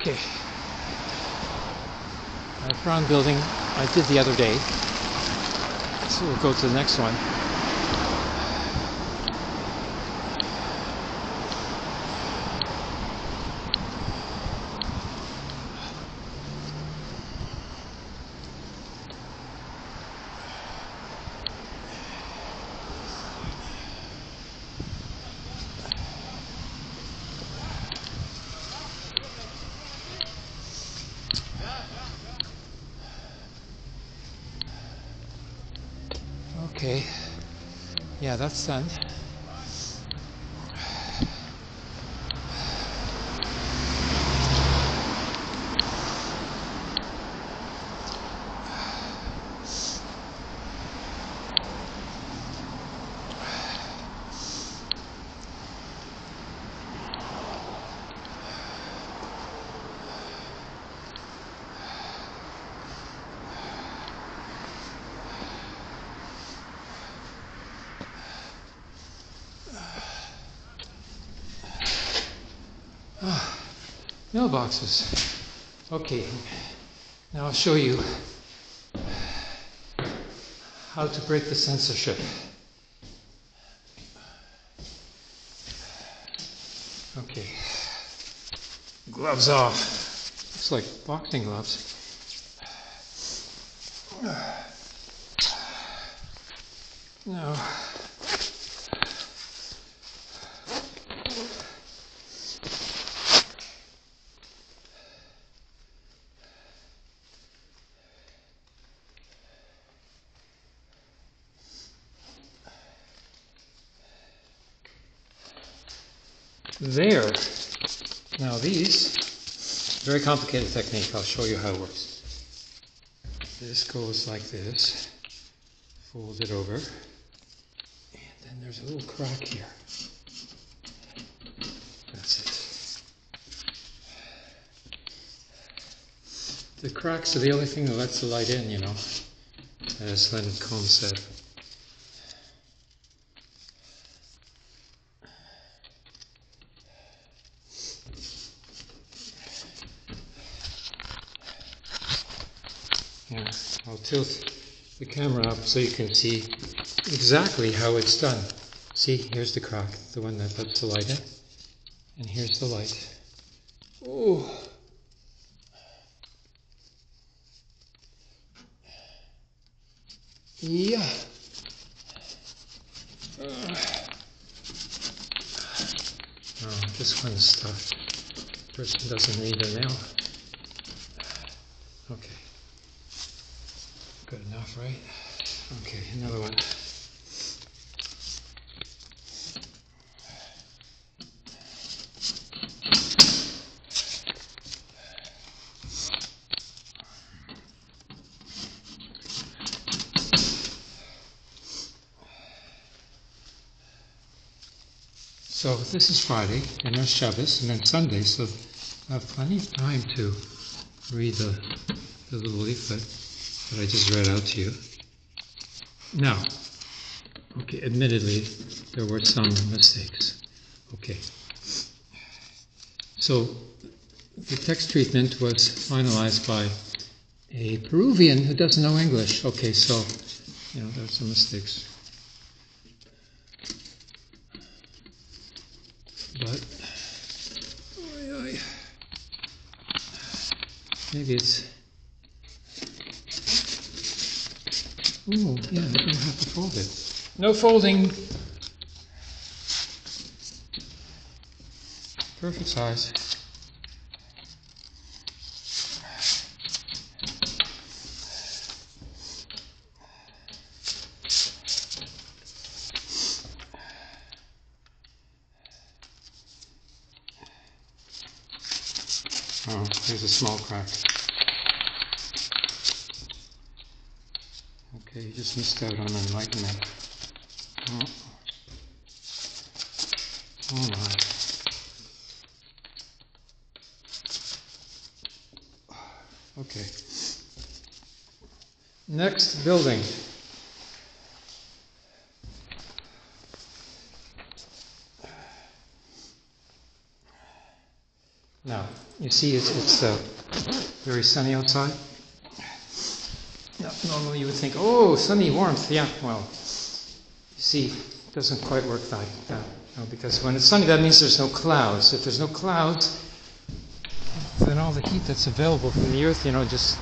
Okay. Brown building I did the other day. So we'll go to the next one. Okay. Yeah, that's done. Mailboxes. Okay, now I'll show you how to break the censorship. Okay, gloves off. Looks like boxing gloves. Now, there. Now these, very complicated technique. I'll show you how it works. This goes like this. Fold it over. And then there's a little crack here. That's it. The cracks are the only thing that lets the light in, you know, as Leonard Cohen said. I'll tilt the camera up so you can see exactly how it's done. See, here's the crack, the one that lets the light in. And here's the light. Oh. Yeah. Oh, this one's stuffed. Person doesn't read the mail. Okay. Good enough, right? Okay, another one. So this is Friday, and there's Shabbos, and then Sunday, so I have plenty of time to read the, the little leaflet that I just read out to you. Now, okay, admittedly, there were some mistakes. Okay. So, the text treatment was finalized by a Peruvian who doesn't know English. Okay, so, you know, there are some mistakes. But, maybe it's. Oh, yeah, I don't have to fold it. No folding. Perfect size. Oh, there's a small crack. Okay, you just missed out on enlightenment. Oh, oh my. Okay. Next building. Now, you see it's, it's uh, very sunny outside. Normally you would think, oh, sunny warmth, yeah, well, you see, it doesn't quite work like that. No, because when it's sunny, that means there's no clouds. If there's no clouds, then all the heat that's available from the earth, you know, just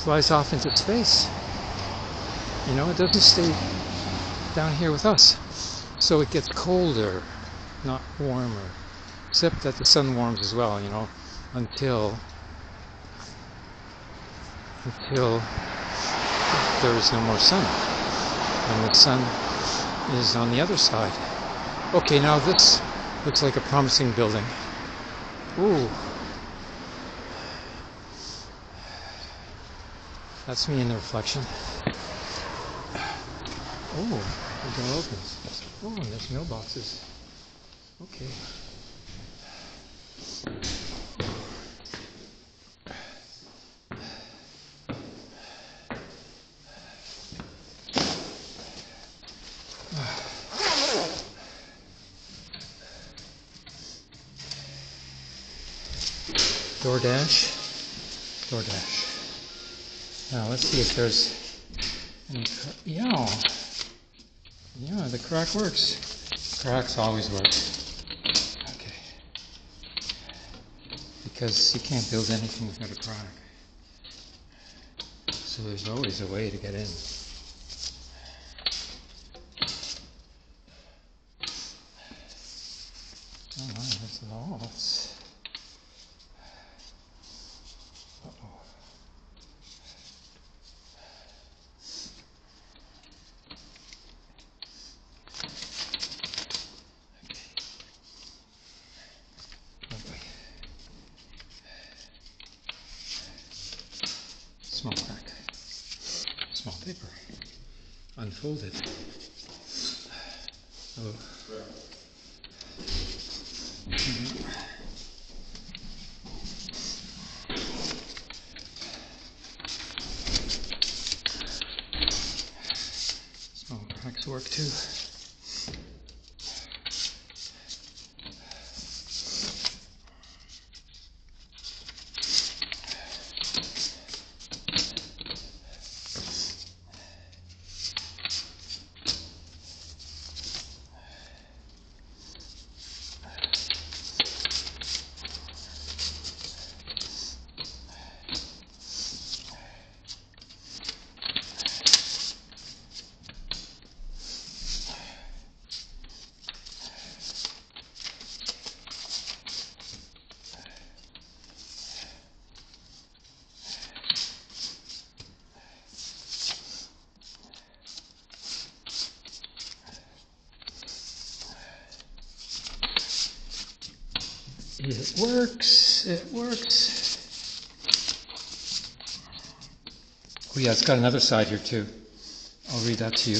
flies off into space. You know, it doesn't stay down here with us. So it gets colder, not warmer. Except that the sun warms as well, you know, until until there is no more sun. And the sun is on the other side. Okay, now this looks like a promising building. Ooh. That's me in the reflection. Oh, the door opens. Oh, and there's mailboxes. Okay. DoorDash. DoorDash. Now let's see if there's any. Yeah. Yeah, the crack works. Cracks always work. Okay. Because you can't build anything without a crack. So there's always a way to get in. Oh my, that's lots. Uh-oh. Oh boy. Small crack. Small paper. Unfolded. Oh. Mhm. Small cracks work too. It works. It works. Oh yeah, it's got another side here too. I'll read that to you.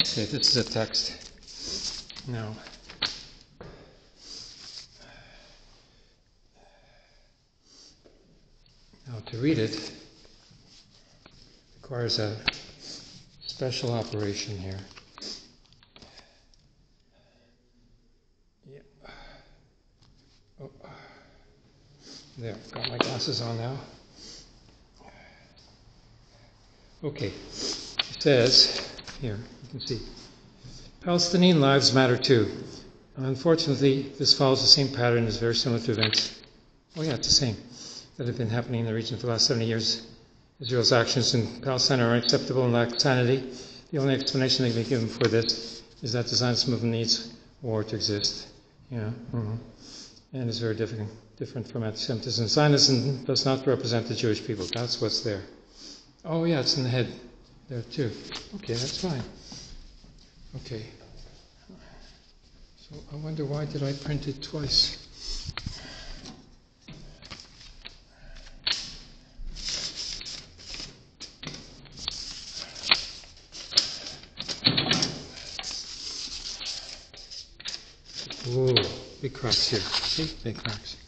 Okay, this is a text. No. Now to read it requires a special operation here. Yep. Oh. There, got my glasses on now. Okay, it says here, you can see Palestinian lives matter too. Unfortunately, this follows the same pattern as very similar to events. Oh, yeah, it's the same that have been happening in the region for the last 70 years. Israel's actions in Palestine are unacceptable and lack sanity. The only explanation they can be given for this is that the Zionist movement needs war to exist. Yeah, mhm. And it's very different, different from anti-Semitism. Zionism does not represent the Jewish people. That's what's there. Oh yeah, it's in the head there too. Okay, that's fine. Okay. So I wonder why did I print it twice? Big cracks here. See, big cracks.